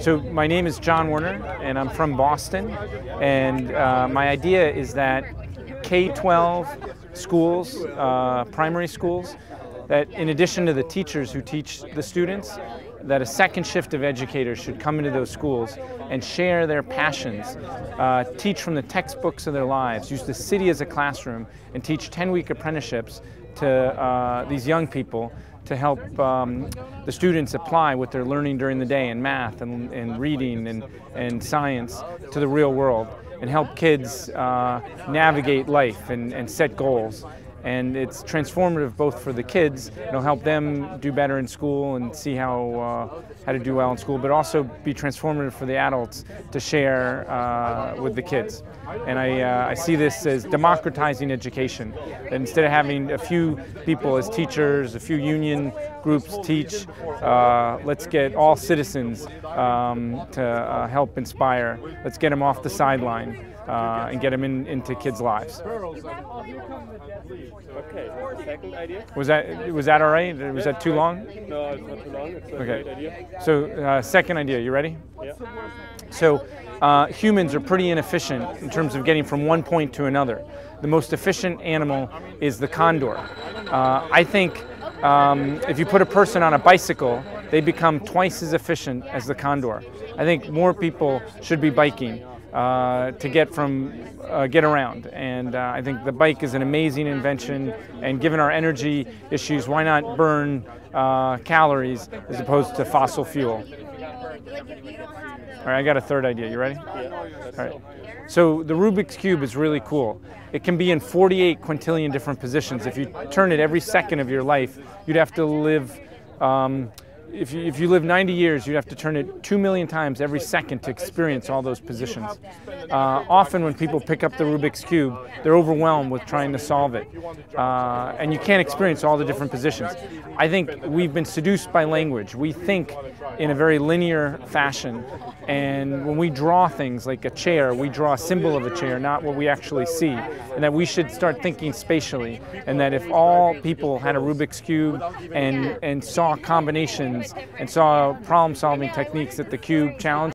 So my name is John Werner, and I'm from Boston. And uh, my idea is that K-12 schools, uh, primary schools, that in addition to the teachers who teach the students, that a second shift of educators should come into those schools and share their passions, uh, teach from the textbooks of their lives, use the city as a classroom, and teach 10-week apprenticeships to uh, these young people to help um, the students apply what they're learning during the day in math and, and reading and, and science to the real world and help kids uh, navigate life and, and set goals and it's transformative both for the kids. It'll help them do better in school and see how uh, how to do well in school, but also be transformative for the adults to share uh, with the kids. And I, uh, I see this as democratizing education. That instead of having a few people as teachers, a few union groups teach, uh, let's get all citizens um, to uh, help inspire. Let's get them off the sideline uh, and get them in, into kids' lives. Okay, second idea? Was that was that all right? Was that too long? No, it's not too long. It's a Okay. great idea. So uh, second idea, you ready? Yeah. So uh, humans are pretty inefficient in terms of getting from one point to another. The most efficient animal is the condor. Uh, I think um, if you put a person on a bicycle, they become twice as efficient as the condor. I think more people should be biking. Uh, to get from uh, get around, and uh, I think the bike is an amazing invention. And given our energy issues, why not burn uh, calories as opposed to fossil fuel? All right, I got a third idea. You ready? All right. So the Rubik's Cube is really cool. It can be in 48 quintillion different positions. If you turn it every second of your life, you'd have to live. Um, if you, if you live 90 years, you'd have to turn it 2 million times every second to experience all those positions. Uh, often, when people pick up the Rubik's Cube, they're overwhelmed with trying to solve it. Uh, and you can't experience all the different positions. I think we've been seduced by language. We think in a very linear fashion. And when we draw things like a chair, we draw a symbol of a chair, not what we actually see. And that we should start thinking spatially. And that if all people had a Rubik's Cube and, and saw combinations and saw problem solving techniques that the cube challenged,